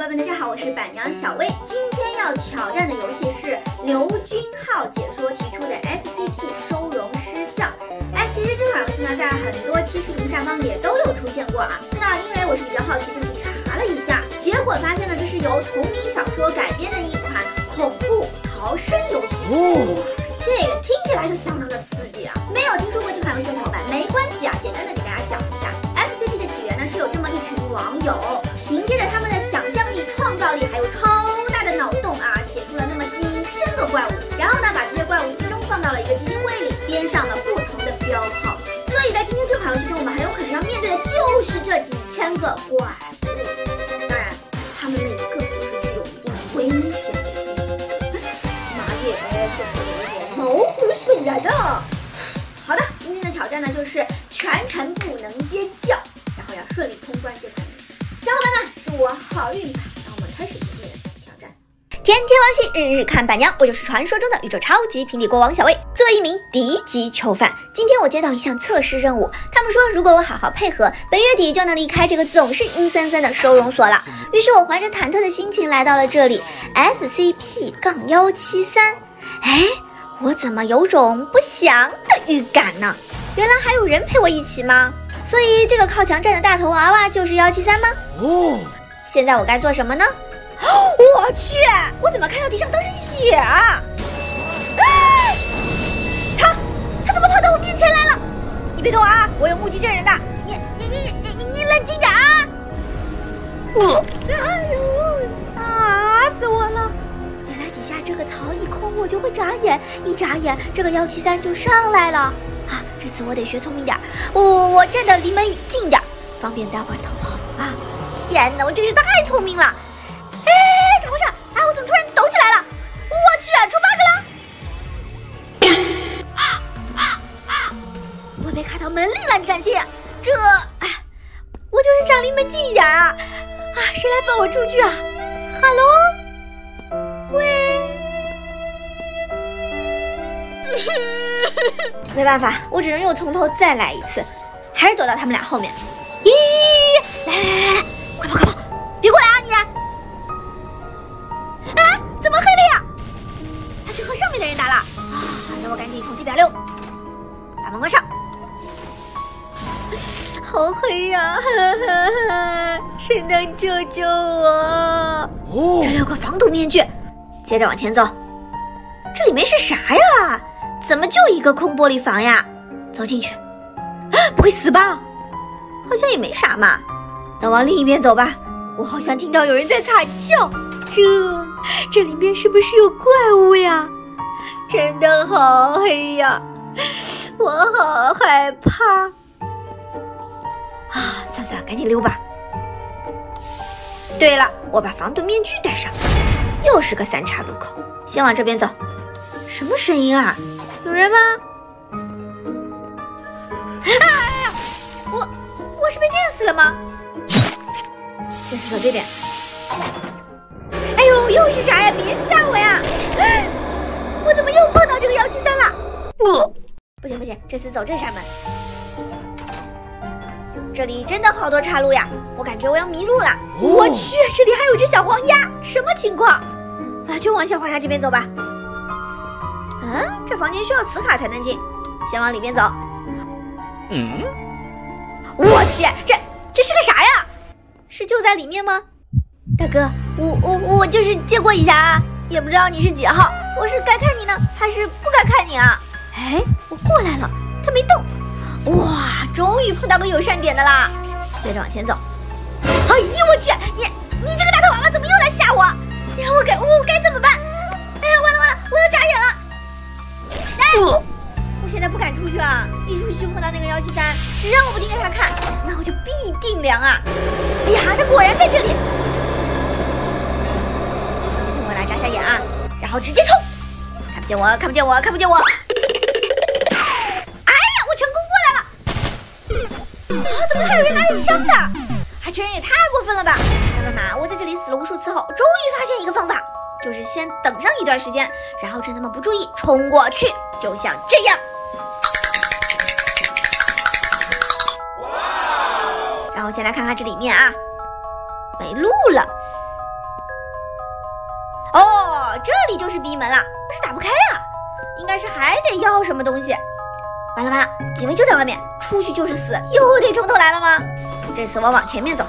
伴们，大家好，我是板娘小薇。今天要挑战的游戏是刘君浩解说提出的 SCP 收容失效。哎，其实这款游戏呢，在很多期视频下方也都有出现过啊。那因为我是比较好奇，就去查了一下，结果发现呢，这是由同名小说改编的一款恐怖逃生游戏。哦，这个听起来就相当的刺激啊！没有听说过这款游戏的朋友们，没关系啊，简单的给大家讲一下，SCP 的起源呢是有这么一群网友，凭借着他们的里，还有超大的脑洞啊，写出了那么几千个怪物，然后呢，把这些怪物集中放到了一个基金会里，编上了不同的标号。所以在今天这款游戏中，我们很有可能要面对的就是这几千个怪物。当然，他们每一个都是具有一定的危险性。妈耶，是不是有点毛骨悚然的？好的，今天的挑战呢，就是全程不能尖叫，然后要顺利通关这款游戏。小伙伴们，祝我好运天天玩戏，日日看板娘，我就是传说中的宇宙超级平底锅王小薇。作为一名敌级囚犯，今天我接到一项测试任务，他们说如果我好好配合，本月底就能离开这个总是阴森森的收容所了。于是我怀着忐忑的心情来到了这里，SCP- 杠幺七三。哎，我怎么有种不祥的预感呢？原来还有人陪我一起吗？所以这个靠墙站的大头娃娃就是幺七三吗？哦，现在我该做什么呢？我去，我怎么看到地上都是血啊？啊！他他怎么跑到我面前来了？你别动啊，我有目击证人的。你你你你你你冷静点啊！我哎呦，吓死我了！原来底下这个槽一空，我就会眨眼，一眨眼这个幺七三就上来了。啊，这次我得学聪明点，我我我站的离门近点，方便待会逃跑啊！天哪，我真是太聪明了！门里了，你敢信？这，哎，我就是想离门近一点啊！啊，谁来放我出去啊？Hello，喂。没办法，我只能又从头再来一次，还是躲到他们俩后面。咦，来来来来来，快跑快跑，别过来啊你！哎，怎么黑了呀？他去和上面的人打了啊！那我赶紧从这边溜，把门关上。好黑呀！谁能救救我？哦，这里有个防毒面具，接着往前走。这里面是啥呀？怎么就一个空玻璃房呀？走进去，啊不会死吧？好像也没啥嘛。那往另一边走吧。我好像听到有人在惨叫。这这里面是不是有怪物呀？真的好黑呀，我好害怕。啊，算算，赶紧溜吧。对了，我把防毒面具戴上。又是个三岔路口，先往这边走。什么声音啊？有人吗？哎呀，我我是被电死了吗？这次走这边。哎呦，又是啥呀？别吓我呀！我怎么又碰到这个幺七三了？不，不行不行，这次走这扇门。这里真的好多岔路呀，我感觉我要迷路了。我去，这里还有只小黄鸭，什么情况？啊，就往小黄鸭这边走吧。嗯，这房间需要磁卡才能进，先往里边走。嗯，我去，这这是个啥呀？是就在里面吗？大哥，我我我就是借过一下啊，也不知道你是几号，我是该看你呢，还是不该看你啊？哎，我过来了，他没动。哇，终于碰到个友善点的啦！接着往前走。哎呀，我去，你你这个大头娃娃怎么又来吓我？你让我该我该怎么办？哎呀，完了完了，我要眨眼了！哎，我现在不敢出去啊！一出去就碰到那个幺七三，只要我不盯着他看，那我就必定凉啊！哎呀，他果然在这里！我来眨下眼啊，然后直接冲！看不见我，看不见我，看不见我！啊，怎么还有人拿着枪的？还这人也太过分了吧！小伙伴，我在这里死了无数次后，终于发现一个方法。就是先等上一段时间，然后趁他们不注意冲过去，就像这样。然后先来看看这里面啊，没路了。哦这里就是逼门了，可是打不开呀，应该是还得要什么东西。完了完了，警卫就在外面，出去就是死，又得从头来了吗？这次我往前面走，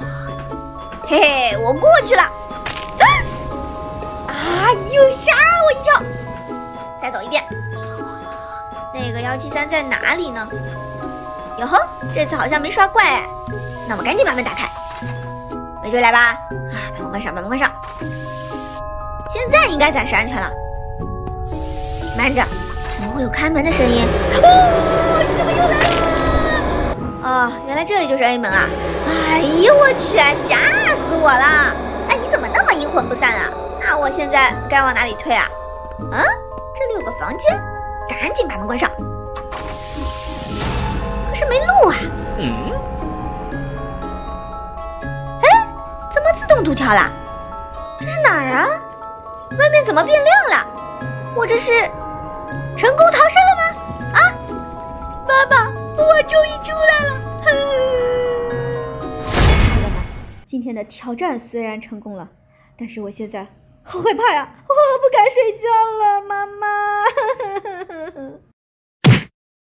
嘿嘿，我过去了。啊！又吓我一跳。再走一遍。那个幺七三在哪里呢？哟呵，这次好像没刷怪。那我赶紧把门打开。没追来吧？啊，把门关上，把门关上。现在应该暂时安全了。慢着，怎么会有开门的声音？哦，你怎么又来了？哦，原来这里就是 A 门啊！哎呦我去，吓死我了！哎，你怎么那么阴魂不散啊？那我现在该往哪里退啊？嗯，这里有个房间，赶紧把门关上。可是没路啊。嗯。哎，怎么自动读条了？这是哪儿啊？外面怎么变亮了？我这是成功逃生了吗？啊，爸爸，我终于出来了！亲爱的们，今天的挑战虽然成功了，但是我现在好害怕呀，我不敢睡觉了，妈妈。